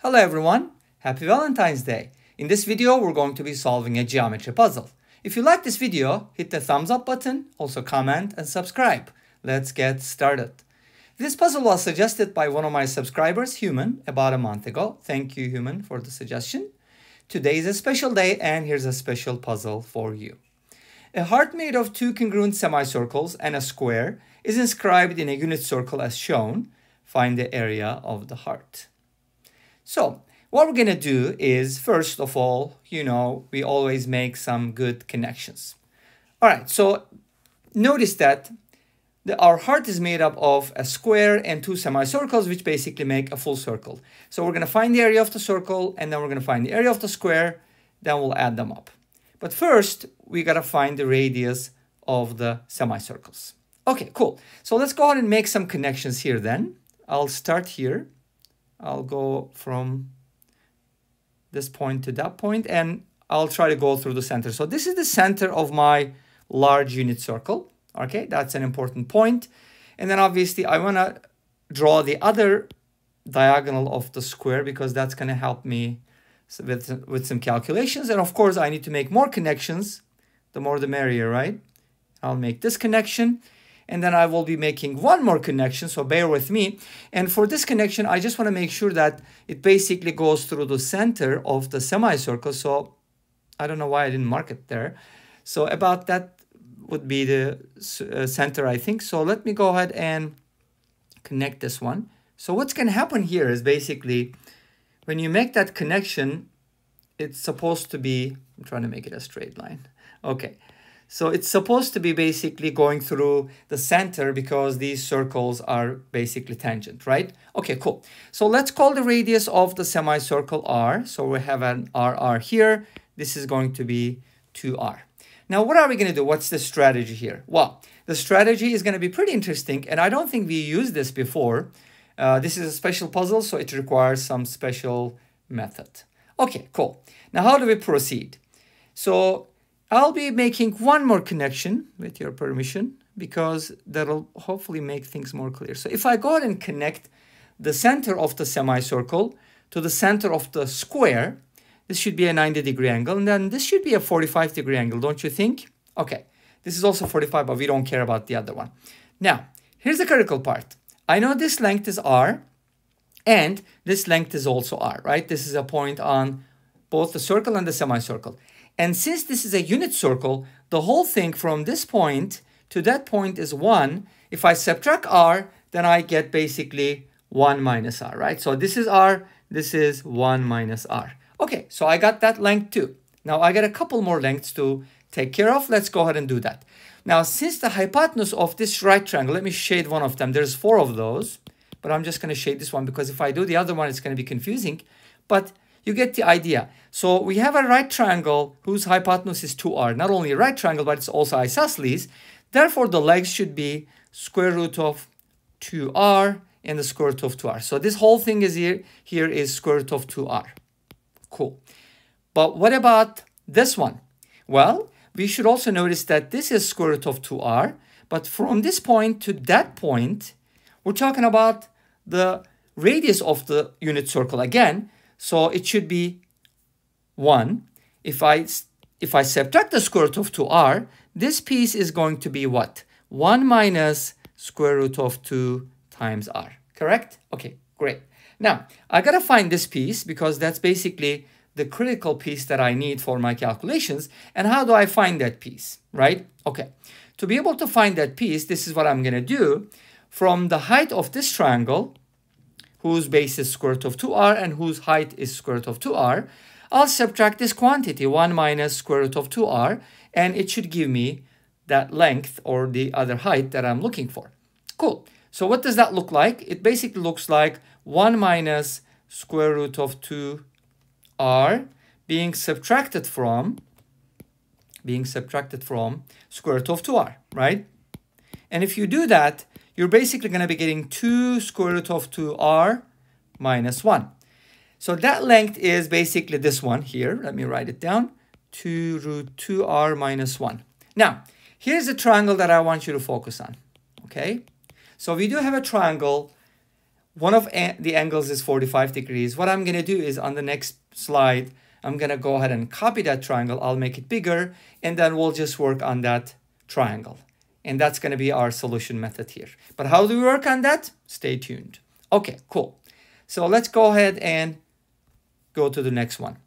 Hello everyone, happy Valentine's Day. In this video, we're going to be solving a geometry puzzle. If you like this video, hit the thumbs up button, also comment and subscribe. Let's get started. This puzzle was suggested by one of my subscribers, Human, about a month ago. Thank you, Human, for the suggestion. Today is a special day and here's a special puzzle for you. A heart made of two congruent semicircles and a square is inscribed in a unit circle as shown. Find the area of the heart. So what we're going to do is, first of all, you know, we always make some good connections. All right, so notice that the, our heart is made up of a square and two semicircles, which basically make a full circle. So we're going to find the area of the circle, and then we're going to find the area of the square, then we'll add them up. But first, we got to find the radius of the semicircles. Okay, cool. So let's go ahead and make some connections here then. I'll start here. I'll go from this point to that point and I'll try to go through the center. So this is the center of my large unit circle. Okay, that's an important point. And then obviously I want to draw the other diagonal of the square because that's going to help me with, with some calculations. And of course, I need to make more connections. The more the merrier, right? I'll make this connection and then I will be making one more connection, so bear with me. And for this connection, I just want to make sure that it basically goes through the center of the semicircle, so I don't know why I didn't mark it there. So about that would be the uh, center, I think. So let me go ahead and connect this one. So what's going to happen here is basically when you make that connection, it's supposed to be, I'm trying to make it a straight line. Okay, so it's supposed to be basically going through the center because these circles are basically tangent, right? Okay, cool. So let's call the radius of the semicircle r. So we have an rr here. This is going to be 2r. Now, what are we going to do? What's the strategy here? Well, the strategy is going to be pretty interesting, and I don't think we used this before. Uh, this is a special puzzle, so it requires some special method. Okay, cool. Now, how do we proceed? So I'll be making one more connection with your permission because that'll hopefully make things more clear. So if I go ahead and connect the center of the semicircle to the center of the square, this should be a 90 degree angle and then this should be a 45 degree angle, don't you think? Okay, this is also 45, but we don't care about the other one. Now, here's the critical part. I know this length is r and this length is also r, right? This is a point on both the circle and the semicircle. And since this is a unit circle, the whole thing from this point to that point is 1. If I subtract r, then I get basically 1 minus r, right? So this is r, this is 1 minus r. Okay, so I got that length too. Now I got a couple more lengths to take care of. Let's go ahead and do that. Now, since the hypotenuse of this right triangle, let me shade one of them. There's four of those, but I'm just going to shade this one because if I do the other one, it's going to be confusing. But you get the idea. So we have a right triangle whose hypotenuse is 2r. Not only a right triangle, but it's also isosceles. Therefore, the legs should be square root of 2r and the square root of 2r. So this whole thing is here, here is square root of 2r. Cool. But what about this one? Well, we should also notice that this is square root of 2r. But from this point to that point, we're talking about the radius of the unit circle again. So it should be 1. If I, if I subtract the square root of 2r, this piece is going to be what? 1 minus square root of 2 times r. Correct? Okay, great. Now, I got to find this piece because that's basically the critical piece that I need for my calculations. And how do I find that piece, right? Okay, to be able to find that piece, this is what I'm to do. From the height of this triangle, whose base is square root of 2r and whose height is square root of 2r, I'll subtract this quantity, 1 minus square root of 2r, and it should give me that length or the other height that I'm looking for. Cool. So what does that look like? It basically looks like 1 minus square root of 2r being subtracted from being subtracted from square root of 2r, right? And if you do that, you're basically going to be getting 2 square root of 2r minus 1. So that length is basically this one here. Let me write it down. 2 root 2r minus 1. Now, here's the triangle that I want you to focus on. Okay? So we do have a triangle one of the angles is 45 degrees. What I'm going to do is on the next slide, I'm going to go ahead and copy that triangle. I'll make it bigger, and then we'll just work on that triangle. And that's going to be our solution method here. But how do we work on that? Stay tuned. Okay, cool. So let's go ahead and go to the next one.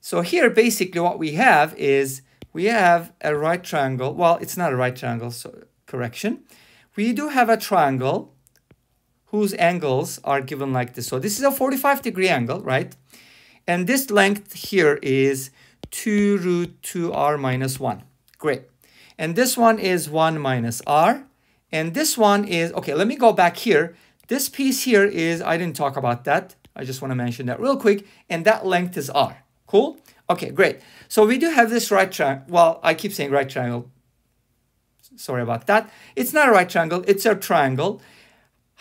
So here, basically what we have is we have a right triangle. Well, it's not a right triangle, so correction. We do have a triangle whose angles are given like this. So this is a 45 degree angle, right? And this length here is 2 root 2r minus 1. Great. And this one is 1 minus r. And this one is, okay, let me go back here. This piece here is, I didn't talk about that. I just want to mention that real quick. And that length is r. Cool? Okay, great. So we do have this right triangle. Well, I keep saying right triangle. Sorry about that. It's not a right triangle. It's a triangle.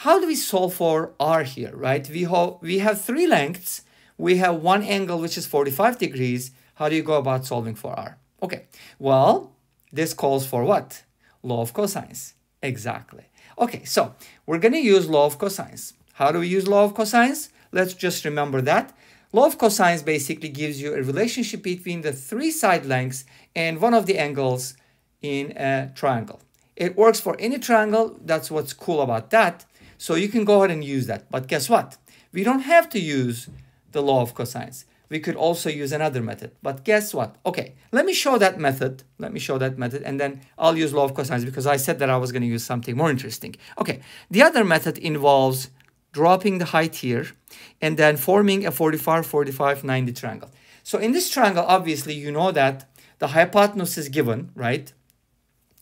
How do we solve for r here, right? We, have we have three lengths. We have one angle, which is 45 degrees. How do you go about solving for r? Okay, well, this calls for what? Law of cosines. Exactly. Okay, so we're going to use law of cosines. How do we use law of cosines? Let's just remember that. Law of cosines basically gives you a relationship between the three side lengths and one of the angles in a triangle. It works for any triangle. That's what's cool about that. So you can go ahead and use that. But guess what? We don't have to use the law of cosines. We could also use another method. But guess what? Okay, let me show that method. Let me show that method and then I'll use law of cosines because I said that I was going to use something more interesting. Okay, the other method involves dropping the height here and then forming a 45, 45, 90 triangle. So in this triangle, obviously, you know that the hypotenuse is given, right?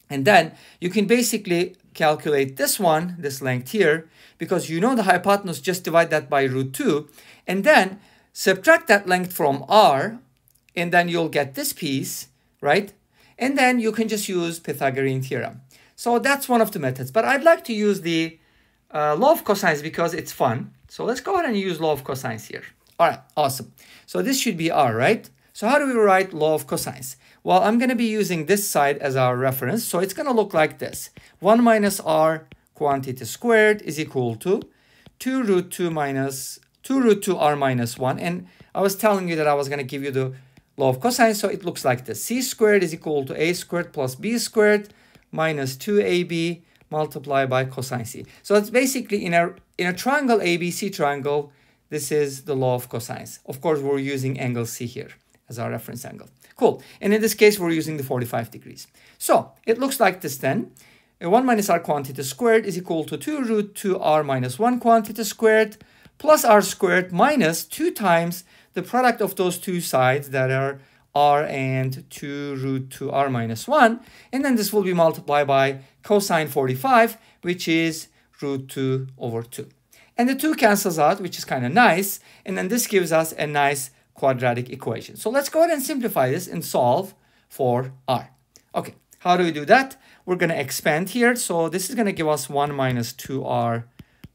And then you can basically calculate this one, this length here, because you know the hypotenuse, just divide that by root 2, and then subtract that length from r, and then you'll get this piece, right? And then you can just use Pythagorean theorem. So that's one of the methods, but I'd like to use the uh, law of cosines because it's fun. So let's go ahead and use law of cosines here. All right, awesome. So this should be r, right? So how do we write law of cosines? Well, I'm going to be using this side as our reference. So it's going to look like this. 1 minus r quantity squared is equal to 2 root 2 minus 2 root 2 r minus 1. And I was telling you that I was going to give you the law of cosine. So it looks like this. c squared is equal to a squared plus b squared minus 2ab multiplied by cosine c. So it's basically in a, in a triangle ABC triangle, this is the law of cosines. Of course, we're using angle c here as our reference angle. Cool. And in this case, we're using the 45 degrees. So it looks like this then. 1 minus r quantity squared is equal to 2 root 2 r minus 1 quantity squared plus r squared minus 2 times the product of those two sides that are r and 2 root 2 r minus 1. And then this will be multiplied by cosine 45, which is root 2 over 2. And the 2 cancels out, which is kind of nice. And then this gives us a nice quadratic equation. So let's go ahead and simplify this and solve for r. Okay, how do we do that? We're going to expand here. So this is going to give us 1 minus 2r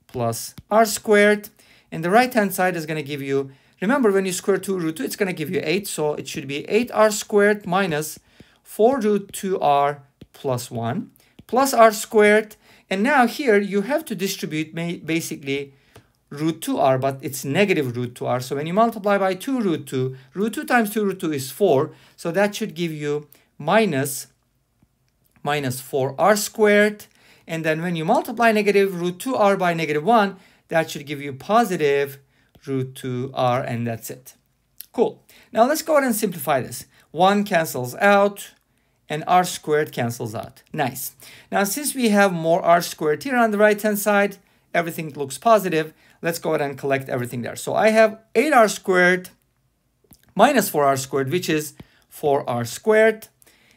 plus r squared. And the right-hand side is going to give you, remember when you square 2 root 2, it's going to give you 8. So it should be 8r squared minus 4 root 2r plus 1 plus r squared. And now here you have to distribute basically root 2r, but it's negative root 2r. So when you multiply by 2 root 2, root 2 times 2 root 2 is 4. So that should give you minus, minus 4r squared. And then when you multiply negative root 2r by negative 1, that should give you positive root 2r, and that's it. Cool. Now let's go ahead and simplify this. 1 cancels out, and r squared cancels out. Nice. Now since we have more r squared here on the right-hand side, everything looks positive. Let's go ahead and collect everything there. So I have 8r squared minus 4r squared, which is 4r squared.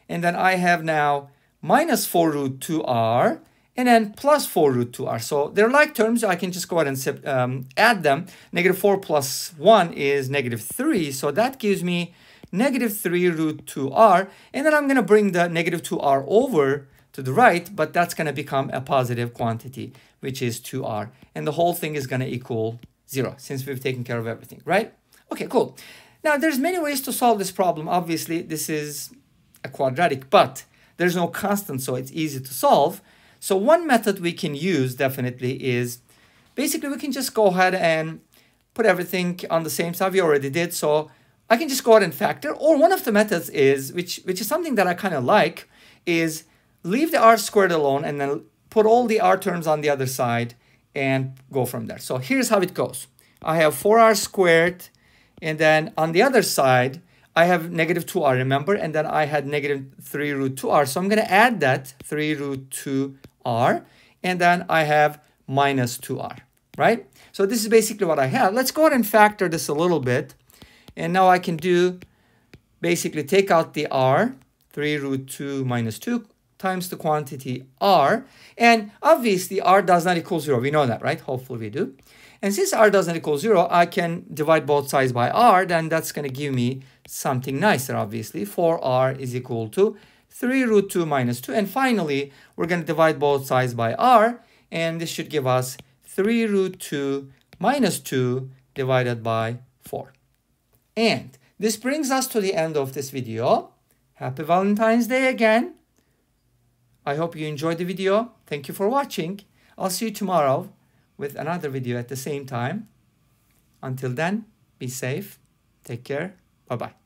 And then I have now minus 4 root 2r and then plus 4 root 2r. So they're like terms. I can just go ahead and um, add them. Negative 4 plus 1 is negative 3. So that gives me negative 3 root 2r. And then I'm going to bring the negative 2r over to the right, but that's going to become a positive quantity, which is 2r. And the whole thing is going to equal 0, since we've taken care of everything, right? Okay, cool. Now, there's many ways to solve this problem. Obviously, this is a quadratic, but there's no constant, so it's easy to solve. So one method we can use definitely is basically we can just go ahead and put everything on the same side. We already did. So I can just go ahead and factor. Or one of the methods is, which, which is something that I kind of like, is leave the r squared alone and then put all the r terms on the other side and go from there. So here's how it goes. I have 4r squared and then on the other side, I have negative 2r, remember? And then I had negative 3 root 2r. So I'm going to add that 3 root 2r. And then I have minus 2r, right? So this is basically what I have. Let's go ahead and factor this a little bit. And now I can do, basically take out the r, 3 root 2 minus 2 times the quantity r. And obviously r does not equal 0. We know that, right? Hopefully we do. And since r doesn't equal 0, I can divide both sides by r. Then that's going to give me something nicer, obviously. 4r is equal to 3 root 2 minus 2. And finally, we're going to divide both sides by r. And this should give us 3 root 2 minus 2 divided by 4. And this brings us to the end of this video. Happy Valentine's Day again. I hope you enjoyed the video. Thank you for watching. I'll see you tomorrow with another video at the same time. Until then, be safe. Take care. Bye-bye.